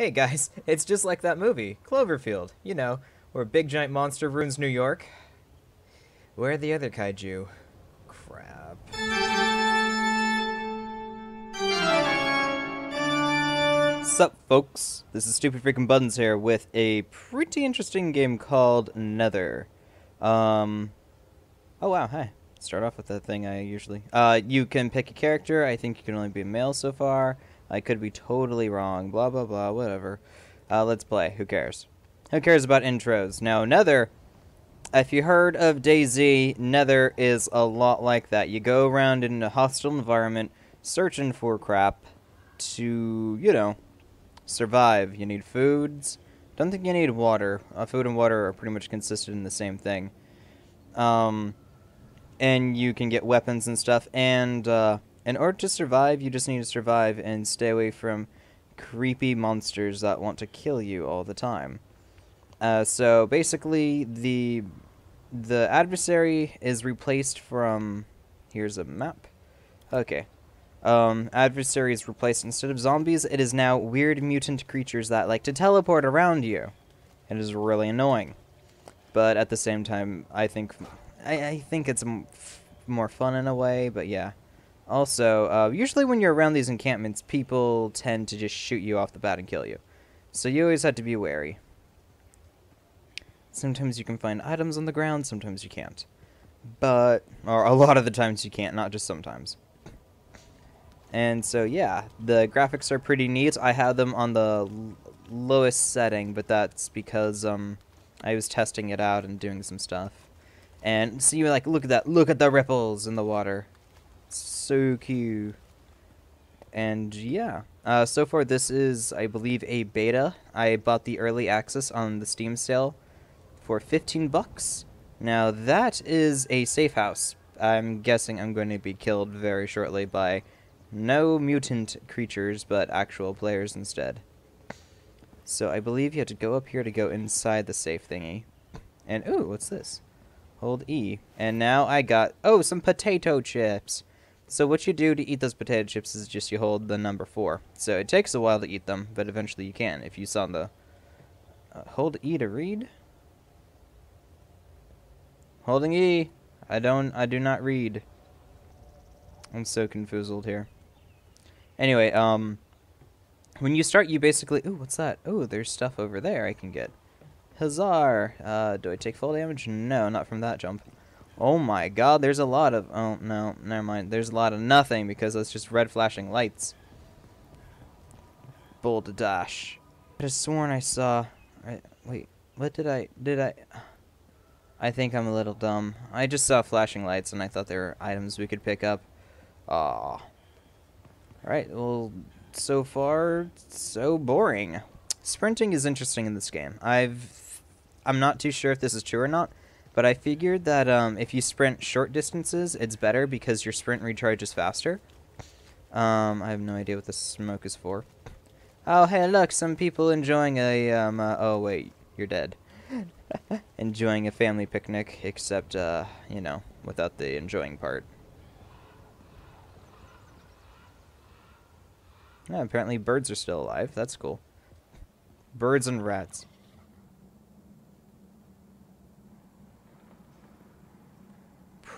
Hey guys, it's just like that movie, Cloverfield. You know, where a big giant monster ruins New York. Where are the other kaiju? Crap. Sup, folks? This is Stupid Freaking Buttons here with a pretty interesting game called Nether. Um. Oh wow, hi. Start off with the thing I usually. Uh, you can pick a character. I think you can only be a male so far. I could be totally wrong. Blah blah blah. Whatever. Uh, let's play. Who cares? Who cares about intros? Now, Nether. If you heard of DayZ, Nether is a lot like that. You go around in a hostile environment, searching for crap to, you know, survive. You need foods. Don't think you need water. Uh, food and water are pretty much consistent in the same thing. Um, and you can get weapons and stuff. And uh, in order to survive, you just need to survive and stay away from creepy monsters that want to kill you all the time. Uh, so basically, the the adversary is replaced from. Here's a map. Okay. Um, adversary is replaced instead of zombies. It is now weird mutant creatures that like to teleport around you. It is really annoying, but at the same time, I think I, I think it's more fun in a way. But yeah. Also, uh, usually when you're around these encampments, people tend to just shoot you off the bat and kill you. So you always have to be wary. Sometimes you can find items on the ground, sometimes you can't. But, or a lot of the times you can't, not just sometimes. And so, yeah, the graphics are pretty neat. I had them on the lowest setting, but that's because um, I was testing it out and doing some stuff. And see, you like, look at that. Look at the ripples in the water. So cute. And yeah, uh, so far this is, I believe, a beta. I bought the early access on the Steam sale for 15 bucks. Now that is a safe house. I'm guessing I'm going to be killed very shortly by no mutant creatures, but actual players instead. So I believe you have to go up here to go inside the safe thingy. And, ooh, what's this? Hold E. And now I got, oh, some potato chips. So what you do to eat those potato chips is just you hold the number 4. So it takes a while to eat them, but eventually you can if you saw the... Uh, hold E to read? Holding E. I don't, I do not read. I'm so confused here. Anyway, um, when you start, you basically, ooh, what's that? Ooh, there's stuff over there I can get. Huzzar! Uh, do I take full damage? No, not from that jump. Oh my god, there's a lot of... Oh, no, never mind. There's a lot of nothing because it's just red flashing lights. Bold dash. I just sworn I saw... I, wait, what did I... Did I... I think I'm a little dumb. I just saw flashing lights and I thought there were items we could pick up. Aw. Alright, well, so far, so boring. Sprinting is interesting in this game. I've... I'm not too sure if this is true or not, but I figured that um, if you sprint short distances, it's better because your sprint recharges faster. Um, I have no idea what the smoke is for. Oh, hey, look, some people enjoying a, um, uh, oh, wait, you're dead. enjoying a family picnic, except, uh, you know, without the enjoying part. Yeah, apparently birds are still alive. That's cool. Birds and rats.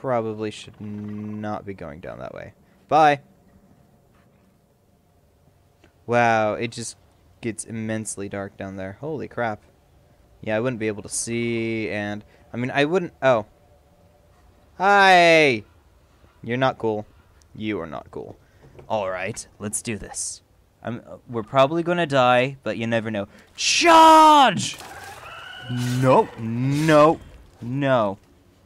Probably should not be going down that way. Bye! Wow, it just gets immensely dark down there. Holy crap. Yeah, I wouldn't be able to see, and... I mean, I wouldn't... Oh. Hi! You're not cool. You are not cool. Alright, let's do this. I'm, we're probably gonna die, but you never know. Charge! No, no, no.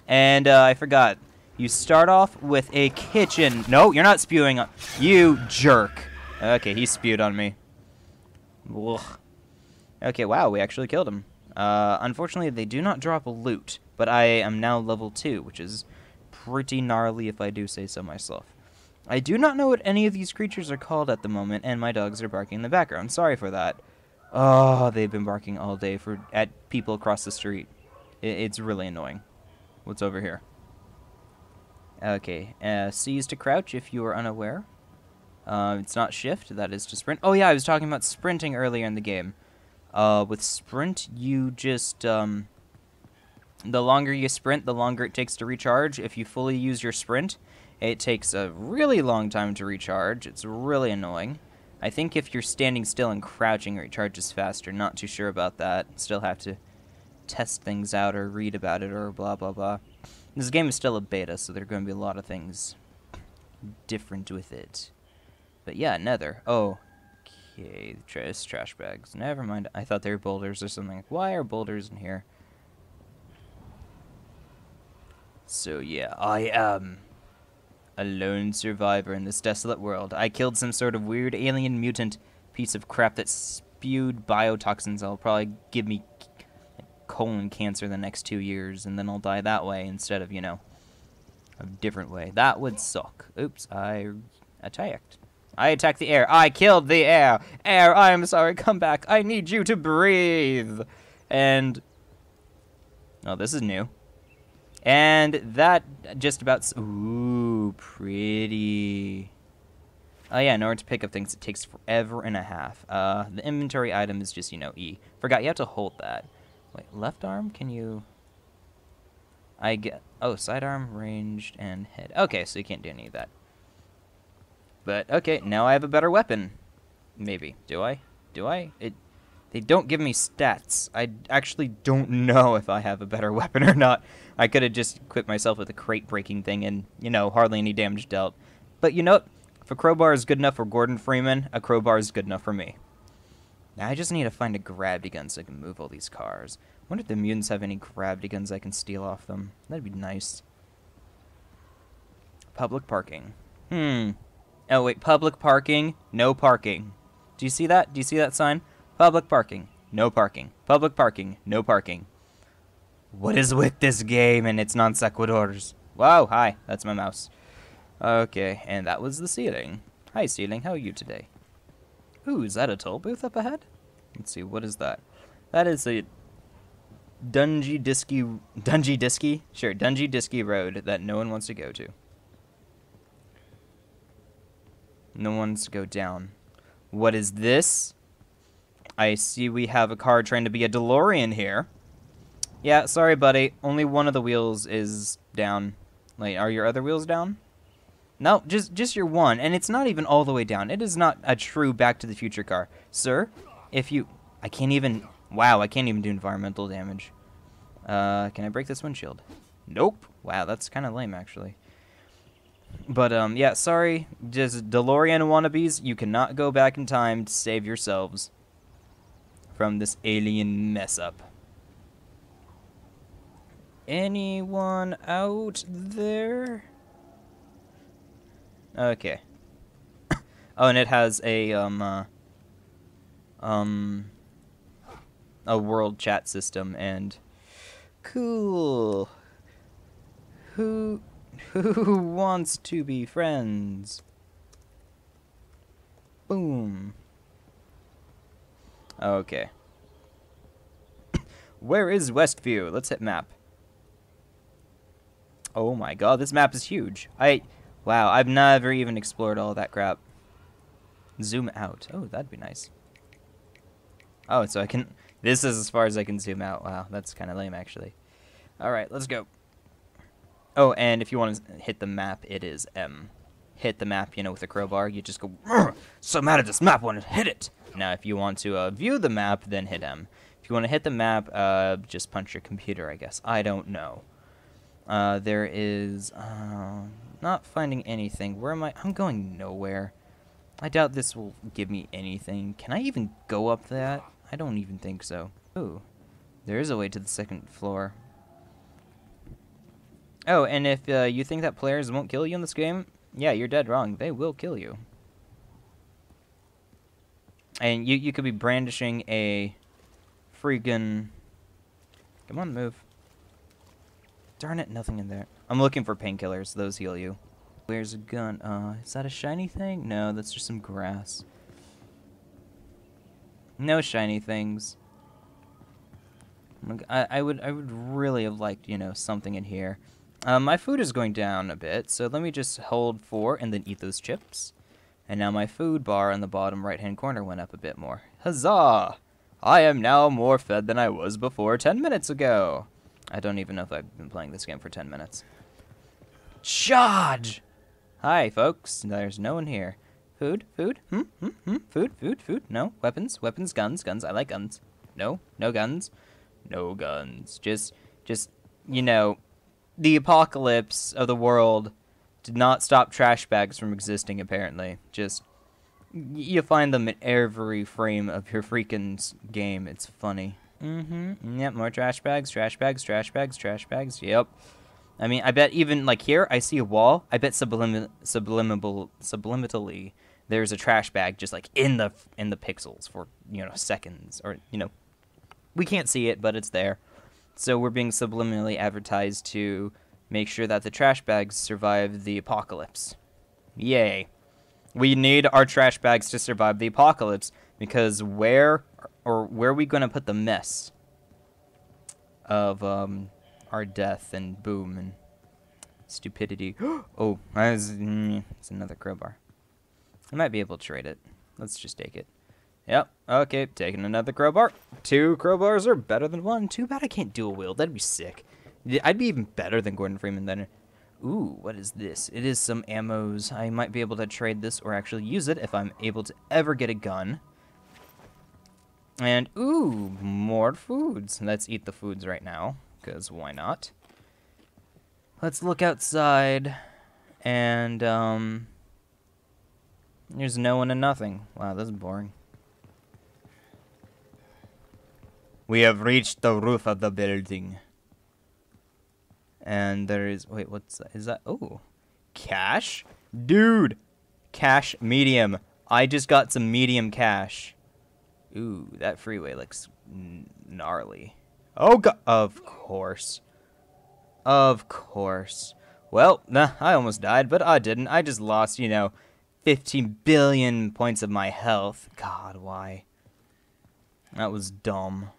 And uh, I forgot. You start off with a kitchen. No, you're not spewing on... You jerk. Okay, he spewed on me. Ugh. Okay, wow, we actually killed him. Uh, unfortunately, they do not drop loot, but I am now level 2, which is pretty gnarly if I do say so myself. I do not know what any of these creatures are called at the moment, and my dogs are barking in the background. Sorry for that. Oh, they've been barking all day for at people across the street. It, it's really annoying. What's over here? Okay, uh, C is to crouch if you are unaware. Uh, it's not shift, that is to sprint. Oh yeah, I was talking about sprinting earlier in the game. Uh, with sprint, you just, um, the longer you sprint, the longer it takes to recharge. If you fully use your sprint, it takes a really long time to recharge. It's really annoying. I think if you're standing still and crouching, it recharges faster. Not too sure about that. Still have to test things out or read about it or blah blah blah. This game is still a beta, so there are going to be a lot of things different with it. But yeah, Nether. Oh, okay. Trash, trash bags. Never mind. I thought they were boulders or something. Why are boulders in here? So yeah, I am a lone survivor in this desolate world. I killed some sort of weird alien mutant piece of crap that spewed biotoxins that'll probably give me colon cancer the next two years, and then I'll die that way instead of, you know, a different way. That would suck. Oops, I attacked. I attacked the air. I killed the air. Air, I am sorry. Come back. I need you to breathe. And... Oh, this is new. And that just about... Ooh, pretty. Oh yeah, in order to pick up things, it takes forever and a half. Uh, the inventory item is just, you know, E. Forgot, you have to hold that. Wait, left arm? Can you... I get... Oh, sidearm, ranged, and head. Okay, so you can't do any of that. But, okay, now I have a better weapon. Maybe. Do I? Do I? It... They don't give me stats. I actually don't know if I have a better weapon or not. I could have just equipped myself with a crate breaking thing and, you know, hardly any damage dealt. But you know? If a crowbar is good enough for Gordon Freeman, a crowbar is good enough for me. Now I just need to find a gravity gun so I can move all these cars. wonder if the mutants have any gravity guns I can steal off them. That'd be nice. Public parking. Hmm. Oh, wait. Public parking, no parking. Do you see that? Do you see that sign? Public parking, no parking. Public parking, no parking. What is with this game and its non sequiturs? Wow, hi, that's my mouse. Okay, and that was the ceiling. Hi, ceiling, how are you today? Ooh, is that a toll booth up ahead? Let's see, what is that? That is a Dungy Disky, Dungy Disky? Sure, Dungy Disky Road that no one wants to go to. No one wants to go down. What is this? I see we have a car trying to be a DeLorean here. Yeah, sorry, buddy. Only one of the wheels is down. Like, are your other wheels down? No, just just your one, and it's not even all the way down. It is not a true Back to the Future car. Sir, if you... I can't even... Wow, I can't even do environmental damage. Uh, can I break this windshield? Nope. Wow, that's kind of lame, actually. But, um, yeah, sorry. Just DeLorean wannabes, you cannot go back in time to save yourselves from this alien mess up. Anyone out there? Okay. oh, and it has a, um, uh, um, a world chat system, and cool. Who, who wants to be friends? Boom. Okay. Where is Westview? Let's hit map. Oh my god, this map is huge. I, wow, I've never even explored all that crap. Zoom out. Oh, that'd be nice. Oh, so I can, this is as far as I can zoom out. Wow, that's kind of lame actually. Alright, let's go. Oh, and if you want to hit the map, it is M. Hit the map, you know, with a crowbar. You just go, so mad at this map, want to hit it. Now, if you want to uh, view the map, then hit M. If you want to hit the map, uh, just punch your computer, I guess. I don't know. Uh, there is... Uh, not finding anything. Where am I? I'm going nowhere. I doubt this will give me anything. Can I even go up that? I don't even think so. Ooh. There is a way to the second floor. Oh, and if uh, you think that players won't kill you in this game, yeah, you're dead wrong. They will kill you. And you, you could be brandishing a freaking... Come on, move. Darn it, nothing in there. I'm looking for painkillers. Those heal you. Where's a gun? Uh, is that a shiny thing? No, that's just some grass. No shiny things. I, I would I would really have liked, you know, something in here. Um, my food is going down a bit, so let me just hold four and then eat those chips. And now my food bar in the bottom right-hand corner went up a bit more. Huzzah! I am now more fed than I was before 10 minutes ago. I don't even know if I've been playing this game for 10 minutes. Charge! Hi, folks. There's no one here. Food? Food? Hmm? Hmm? Hmm? Food? Food? Food? No? Weapons? Weapons? Guns? Guns? I like guns. No? No guns? No guns. Just, just, you know, the apocalypse of the world did not stop trash bags from existing, apparently. Just, you find them in every frame of your freaking game. It's funny. Mm-hmm. Yep, more trash bags, trash bags, trash bags, trash bags. Yep. I mean, I bet even, like, here, I see a wall. I bet sublim subliminal, subliminally there's a trash bag just, like, in the in the pixels for, you know, seconds. Or, you know, we can't see it, but it's there. So we're being subliminally advertised to make sure that the trash bags survive the apocalypse. Yay. We need our trash bags to survive the apocalypse because where or where are we going to put the mess of um, our death and boom and stupidity? oh, that's mm, it's another crowbar. I might be able to trade it. Let's just take it. Yep. Okay, taking another crowbar. Two crowbars are better than one. Too bad I can't dual wield. That'd be sick. I'd be even better than Gordon Freeman then. Ooh, what is this? It is some ammos. I might be able to trade this or actually use it if I'm able to ever get a gun. And, ooh, more foods. Let's eat the foods right now, because why not? Let's look outside, and, um, there's no one and nothing. Wow, this is boring. We have reached the roof of the building. And there is, wait, what's that? Is that, oh, cash? Dude, cash medium. I just got some medium cash. Ooh, that freeway looks gnarly. Oh, God, of course. Of course. Well, nah, I almost died, but I didn't. I just lost, you know, 15 billion points of my health. God, why? That was dumb.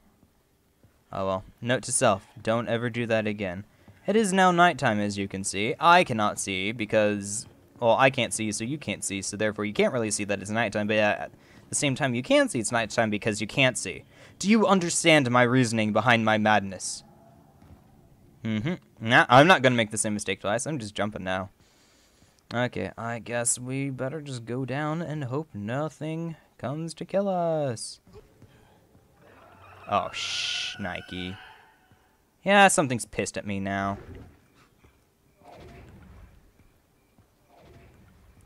Oh well. Note to self, don't ever do that again. It is now nighttime, as you can see. I cannot see because, well, I can't see, so you can't see, so therefore you can't really see that it's nighttime, but at the same time you can see it's nighttime because you can't see. Do you understand my reasoning behind my madness? Mm-hmm. Nah, I'm not gonna make the same mistake twice. I'm just jumping now. Okay, I guess we better just go down and hope nothing comes to kill us. Oh, shh, Nike. Yeah, something's pissed at me now.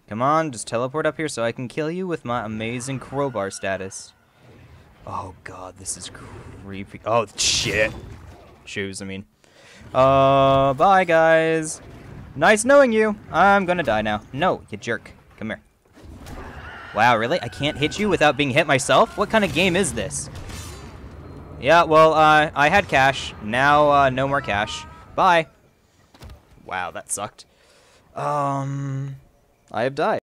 Come on, just teleport up here so I can kill you with my amazing crowbar status. Oh god, this is creepy. Oh, shit. Shoes, I mean. Uh, bye, guys. Nice knowing you. I'm gonna die now. No, you jerk. Come here. Wow, really? I can't hit you without being hit myself? What kind of game is this? Yeah, well, uh, I had cash. Now, uh, no more cash. Bye. Wow, that sucked. Um, I have died.